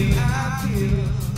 feel, I feel.